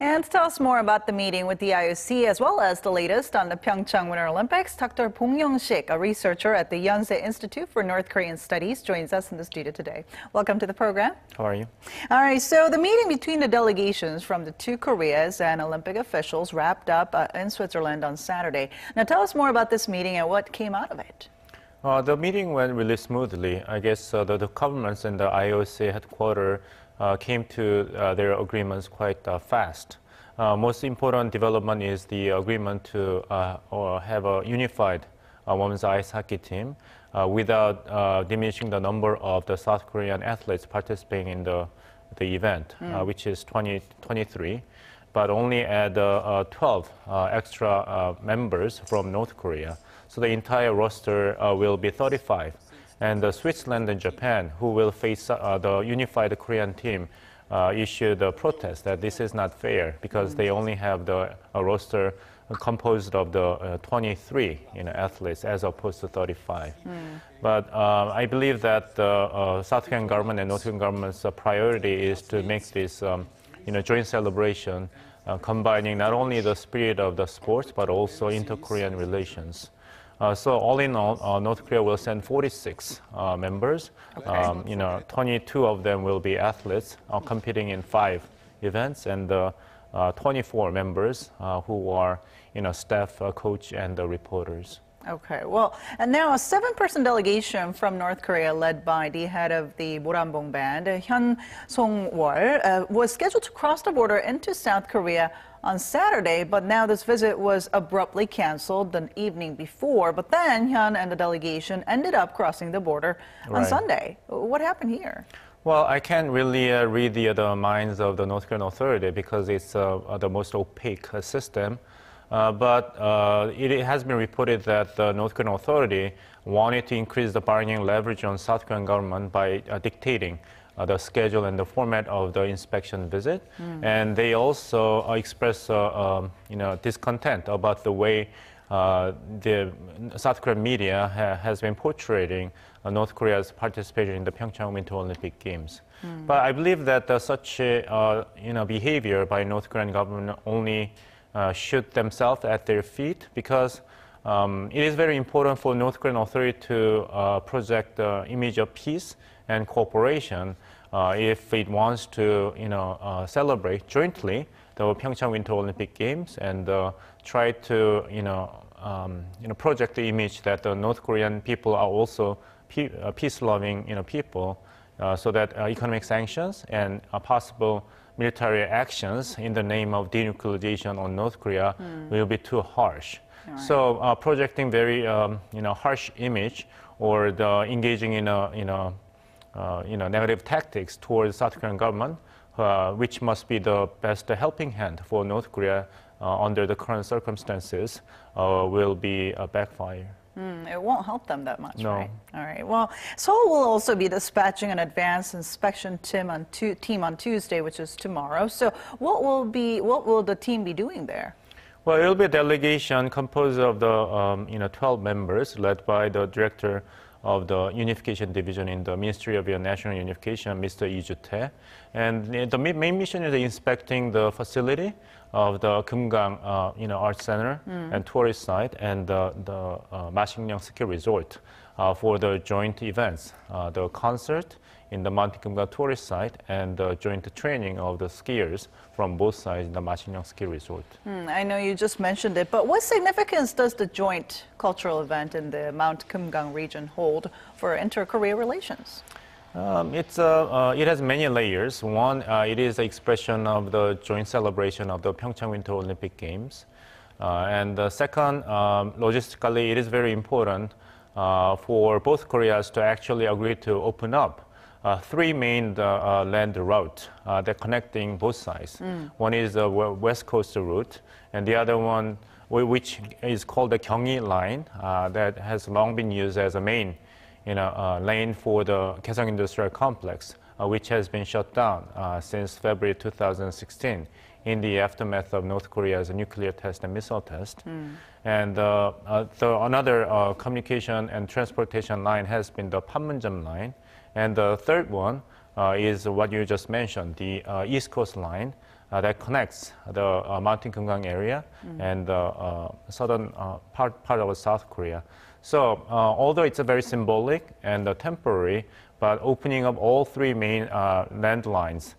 And to tell us more about the meeting with the IOC as well as the latest on the Pyeongchang Winter Olympics, Dr. Bong Young-shik, a researcher at the Yonsei Institute for North Korean Studies, joins us in the studio today. Welcome to the program. How are you? All right, so the meeting between the delegations from the two Koreas and Olympic officials wrapped up uh, in Switzerland on Saturday. Now tell us more about this meeting and what came out of it. Uh, the meeting went really smoothly. I guess uh, the, the, governments and the IOC headquarters came to uh, their agreements quite uh, fast. most important development is the agreement to have a unified women's ice hockey team without diminishing the number of the South Korean athletes participating in the, the event, mm. which is 2023 but only add uh, 12 uh, extra uh, members from North Korea. So the entire roster will be 35 and Switzerland and Japan, who will face uh, the unified Korean team, uh, issued a protest that this is not fair because they only have the roster composed of the uh, 23 you know, athletes as opposed to 35. Mm. But uh, I believe that the uh, South Korean government and North Korean government's priority is to make this um, you know, joint celebration combining not only the spirit of the sports but also inter-Korean relations. Uh, so all in all, uh, North Korea will send 46 uh, members. Okay. Um, you know, 22 of them will be athletes competing in five events, and 24 members who are you know staff, coach, and reporters. Okay, well, and now a seven-person delegation from North Korea, led by the head of the Moranbong Band, Hyon Song-wol, uh, was scheduled to cross the border into South Korea on Saturday, but now this visit was abruptly canceled the evening before. But then Hyon and the delegation ended up crossing the border right. on Sunday. What happened here? Well, I can't really uh, read the, the minds of the North Korean authority because it's uh, uh the most opaque uh, system. Uh, but uh, it has been reported that the North Korean authority wanted to increase the bargaining leverage on South Korean government by dictating uh, the schedule and the format of the inspection visit. Mm. And they also uh, express, uh, um, you know, discontent about the way uh, the South Korean media ha has been portraying uh, North Korea's participation in the Pyeongchang Winter Olympic Games. Mm. But I believe that uh, such uh, you know, behavior by North Korean government only shoot themselves at their feet because um, it is very important for North Korean authority to project the image of peace and cooperation uh, if it wants to, you know, uh, celebrate jointly the Pyeongchang Winter Olympic Games and uh, try to, you know, um, you know, project the image that the North Korean people are also pe uh, peace-loving, you know, people, uh, so that uh, economic sanctions and possible military actions in the name of denuclearization on North Korea mm. will be too harsh. Right. So projecting very, um, you know, harsh image or the engaging in a, you know, uh, you know, negative tactics towards the South Korean government, uh, which must be the best helping hand for North Korea uh, under the current circumstances, will be a backfire. Mm, it won't help them that much, no. right? All right. Well, Seoul will also be dispatching an advanced inspection team on, team on Tuesday, which is tomorrow. So, what will be what will the team be doing there? Well, it will be a delegation composed of the um, you know 12 members, led by the director of the Unification Division in the Ministry of National Unification, Mr. Lee Ju-tae. And the main mission is inspecting the facility of the Kumgang uh, you know, Art Center mm. and tourist site and the, the uh, Ski Resort for the joint events, uh, the concert, in the Mount Kumgang tourist site and the joint training of the skiers from both sides in the Masikryong Ski Resort. Hmm, I know you just mentioned it, but what significance does the joint cultural event in the Mount Kumgang region hold for inter-Korea relations? Um, it's, uh, uh, it has many layers. One, uh, it is an expression of the joint celebration of the Pyeongchang Winter Olympic Games. Uh, and the second, um, logistically, it is very important uh, for both Koreas to actually agree to open up uh, three main uh, uh, land routes uh, that connecting both sides. Mm. One is the west coast route, and the other one, which is called the Gyeongui line, uh, that has long been used as a main you know, uh, lane for the Kaesong Industrial Complex, which has been shut down since February 2016 in the aftermath of North Korea's nuclear test and missile test. Mm. And uh, uh, the, another uh, communication and transportation line has been the Panmunjom line, and the third one uh, is what you just mentioned, the uh, East Coast Line, uh, that connects the uh, Mountain Kumgang area and the uh, southern uh, part, part of South Korea. So uh, although it's a very symbolic and uh, temporary, but opening up all three main uh, landlines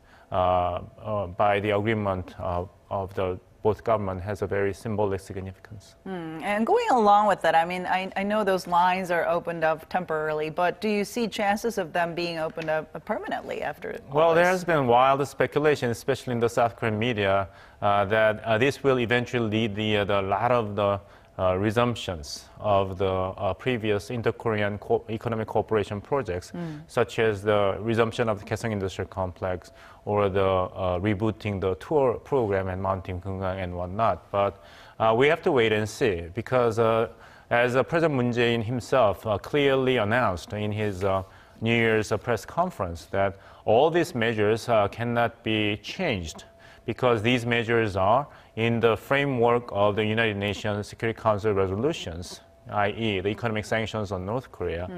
by the agreement of, of the both government has a very symbolic significance. And going along with that, I mean, I, I know those lines are opened up temporarily, but do you see chances of them being opened up permanently after? Well, there has been wild speculation, especially in the South Korean media, uh, that uh, this will eventually lead the, uh, the lot of the uh, resumptions of the uh, previous inter-Korean co- economic cooperation projects, such as the resumption of the Kaesong Industrial Complex or the uh, rebooting the tour program at Mount Kumgang and whatnot. But uh, we have to wait and see because uh, as uh, President Moon Jae-in himself uh, clearly announced in his uh, New Year's uh, press conference that all these measures uh, cannot be changed because these measures are in the framework of the United Nations Security Council resolutions, i.e., the economic sanctions on North Korea.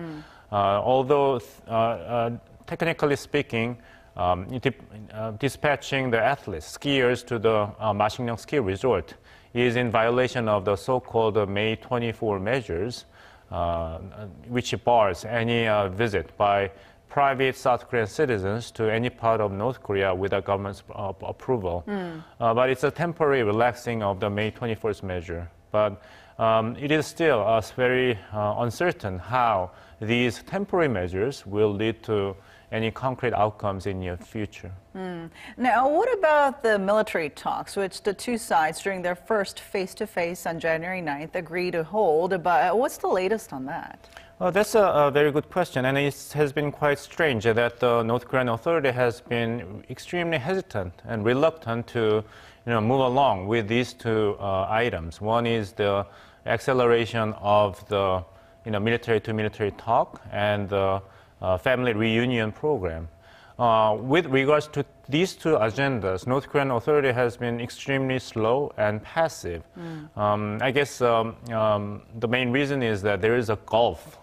Uh, although, uh, uh, technically speaking, um, uh, dispatching the athletes, skiers, to the uh, ski resort is in violation of the so-called uh, May 24 measures, uh, which bars any uh, visit by private South Korean citizens to any part of North Korea without government's uh, approval. Uh, but it's a temporary relaxing of the May 21st measure. But um, it is still uh, very uh, uncertain how these temporary measures will lead to any concrete outcomes in near future. Now, what about the military talks, which the two sides during their first face-to-face on January 9th agreed to hold? But what's the latest on that? Well, that's a, a very good question, and it has been quite strange that the North Korean authority has been extremely hesitant and reluctant to, you know, move along with these two uh, items. One is the acceleration of the, you know, military-to-military talk and the uh, family reunion program. Uh, with regards to these two agendas, North Korean authority has been extremely slow and passive. Um, I guess um, um, the main reason is that there is a gulf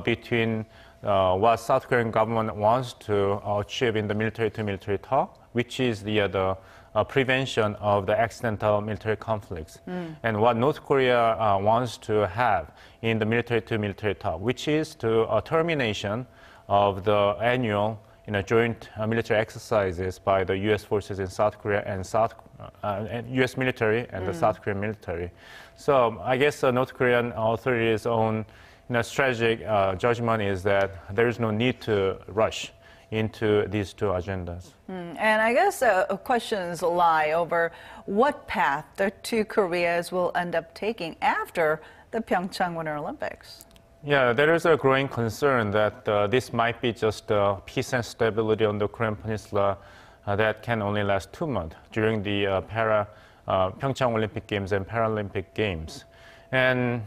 between uh, what South Korean government wants to achieve in the military-to-military talk, which is the, uh, the uh, prevention of the accidental military conflicts, and what North Korea uh, wants to have in the military-to-military talk, which is to a termination of the annual you know, joint uh, military exercises by the U.S. forces in South Korea and South uh, and U.S. military and the South Korean military. So I guess the North Korean authorities' own you know, strategic uh, judgment is that there is no need to rush into these two agendas. And I guess uh, questions lie over what path the two Koreas will end up taking after the Pyeongchang Winter Olympics. Yeah, there is a growing concern that uh, this might be just uh, peace and stability on the Korean Peninsula uh, that can only last two months during the uh, para uh, Pyeongchang Olympic Games and Paralympic Games. And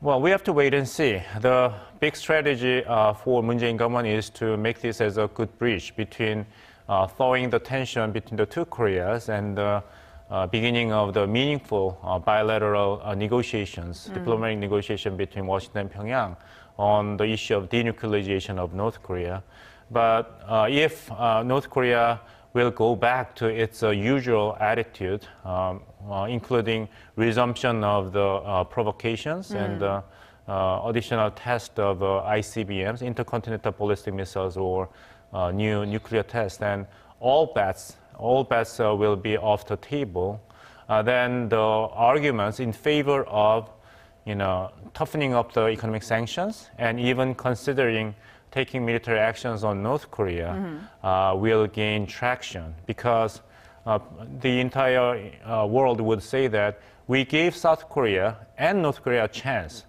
well, we have to wait and see. The big strategy uh, for Moon Jae-in government is to make this as a good bridge between uh, thawing the tension between the two Koreas and the uh, beginning of the meaningful uh, bilateral uh, negotiations, diplomatic negotiation between Washington and Pyongyang on the issue of denuclearization of North Korea. But uh, if uh, North Korea will go back to its uh, usual attitude, um, uh, including resumption of the uh, provocations and uh, uh, additional test of uh, ICBMs, intercontinental ballistic missiles, or uh, new nuclear tests, And all bets, all bets uh, will be off the table. Uh, then the arguments in favor of you know, toughening up the economic sanctions and even considering taking military actions on North Korea uh, will gain traction because uh, the entire uh, world would say that we gave South Korea and North Korea a chance,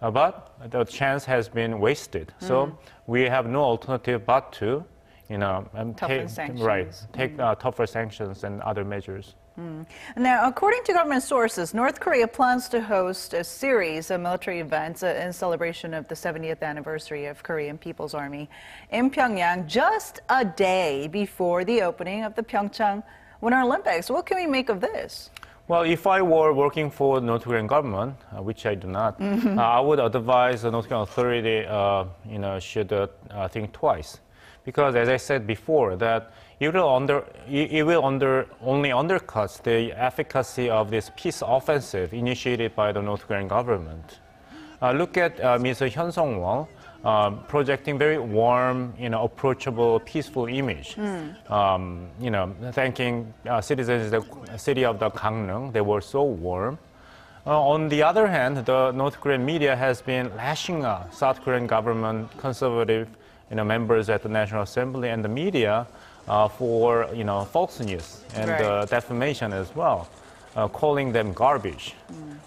uh, but the chance has been wasted. So we have no alternative but to, you know, um, take, right, take uh, tougher sanctions and other measures. Now, according to government sources, North Korea plans to host a series of military events uh, in celebration of the 70th anniversary of Korean People's Army in Pyongyang just a day before the opening of the Pyeongchang Winter Olympics. What can we make of this? Well, if I were working for the North Korean government, uh, which I do not, uh, I would advise the North Korean authority, uh, you know, should uh, uh, think twice, because as I said before, that it will under it will under only undercut the efficacy of this peace offensive initiated by the North Korean government. Uh, look at uh, Ms. Hyon Song-wol, um, projecting very warm, you know, approachable, peaceful image. Um, you know, thanking uh, citizens of the city of the Gangneung, they were so warm. Uh, on the other hand, the North Korean media has been lashing out South Korean government conservative, you know, members at the National Assembly and the media uh, for, you know, false news and Right. uh, defamation as well, uh, calling them garbage.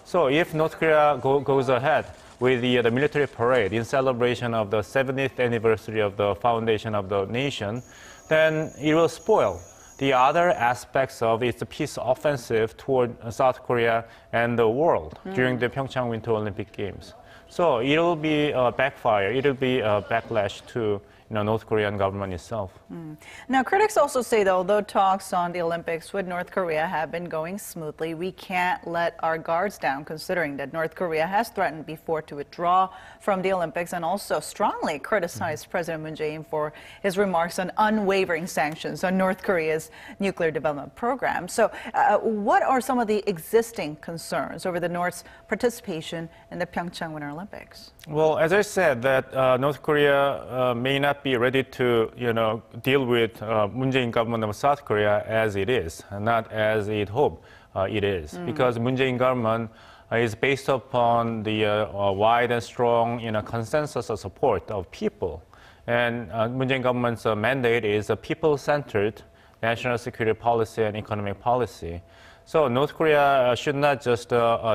So if North Korea go, goes ahead with the, the military parade in celebration of the 70th anniversary of the foundation of the nation, then it will spoil the other aspects of its peace offensive toward uh, South Korea and the world during the Pyeongchang Winter Olympic Games. So it'll be a backfire. It'll be a backlash to you know, North Korean government itself. Now, critics also say that although talks on the Olympics with North Korea have been going smoothly, we can't let our guards down considering that North Korea has threatened before to withdraw from the Olympics and also strongly criticized President Moon Jae-in for his remarks on unwavering sanctions on North Korea's nuclear development program. So, uh, what are some of the existing concerns over the North's participation in the Pyeongchang Winter Olympics? Well, as I said, that uh, North Korea uh, may not be ready to, you know, deal with uh, Moon Jae-in government of South Korea as it is, not as it hoped uh, it is, because Moon Jae-in government uh, is based upon the uh, wide and strong, you know, consensus of support of people, and uh, Moon Jae-in government's uh, mandate is a people-centered national security policy and economic policy. So North Korea uh, should not just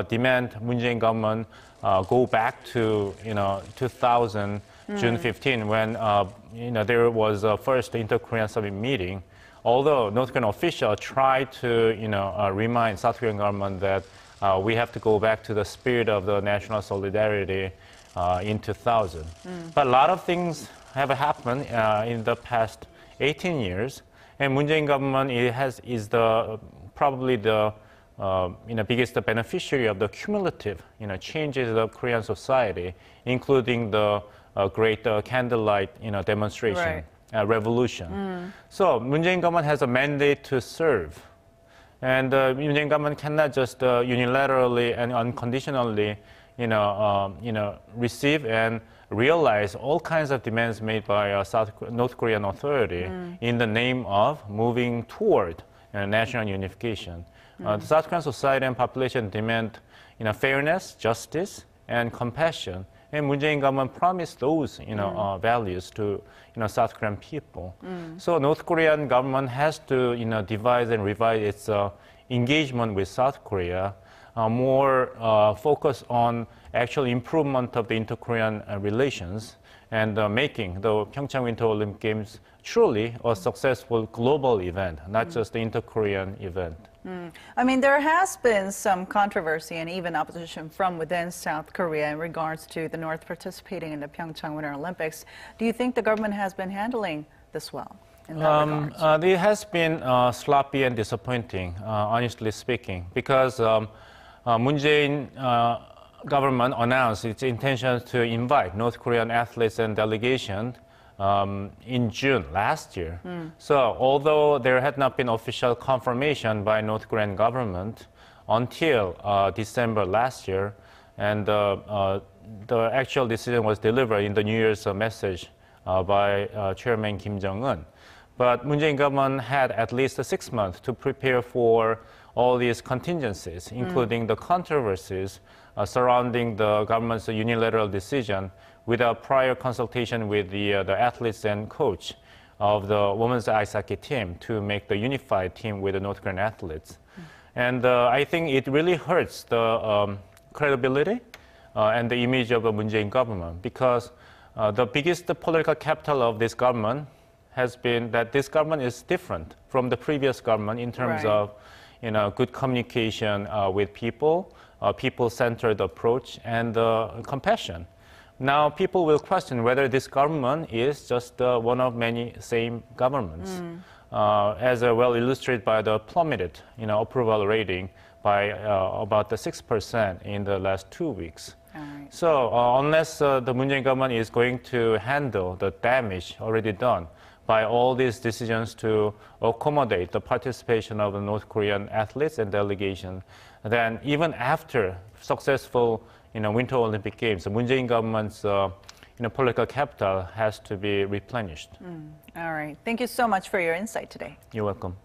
demand Moon Jae-in government uh, go back to you know 2000 June 15 when uh, you know there was a first inter-Korean summit meeting. Although North Korean officials tried to you know uh, remind South Korean government that uh, we have to go back to the spirit of the national solidarity uh, in 2000. But a lot of things have happened uh, in the past 18 years, and Moon Jae-in government it has is the probably the uh, you know, biggest beneficiary of the cumulative you know, changes of Korean society, including the uh, great uh, candlelight you know, demonstration, Right. uh, revolution. So Moon Jae-in government has a mandate to serve. And uh, Moon Jae-in government cannot just uh, unilaterally and unconditionally, you know, um, you know, receive and realize all kinds of demands made by uh, South North Korean authority in the name of moving toward uh, national unification. Uh, the South Korean society and population demand, you know, fairness, justice, and compassion. And Moon Jae-in government promised those, you know, uh, values to, you know, South Korean people. So North Korean government has to, you know, devise and revise its uh, engagement with South Korea, more uh, focus on actual improvement of the inter-Korean uh, relations and uh, making the Pyeongchang Winter Olympic Games truly a successful global event, not just the inter-Korean event. I mean, there has been some controversy and even opposition from within South Korea in regards to the North participating in the Pyeongchang Winter Olympics. Do you think the government has been handling this well Um, uh, it has been uh, sloppy and disappointing, uh, honestly speaking, because um, uh, Moon Jae-in uh, government announced its intention to invite North Korean athletes and delegation um, in June last year. So, although there had not been official confirmation by North Korean government until uh, December last year, and uh, uh, the actual decision was delivered in the New Year's uh, message uh, by uh, Chairman Kim Jong-un. But Moon Jae-in government had at least six months to prepare for all these contingencies, including the controversies uh, surrounding the government's unilateral decision without prior consultation with the, uh, the athletes and coach of the women's ice hockey team to make the unified team with the North Korean athletes. And uh, I think it really hurts the um, credibility uh, and the image of the Moon Jae-in government because uh, the biggest political capital of this government has been that this government is different from the previous government in terms Right. of you know, good communication uh, with people, uh, people-centered approach, and uh, compassion. Now, people will question whether this government is just uh, one of many same governments, uh, as uh, well illustrated by the plummeted, you know, approval rating by uh, about the six percent in the last two weeks. Right. So, uh, unless uh, the Moon Jae-in government is going to handle the damage already done by all these decisions to accommodate the participation of the North Korean athletes and delegation, then even after successful you know, Winter Olympic Games, the Moon Jae-in government's uh, you know, political capital has to be replenished. All right. Thank you so much for your insight today. You're welcome.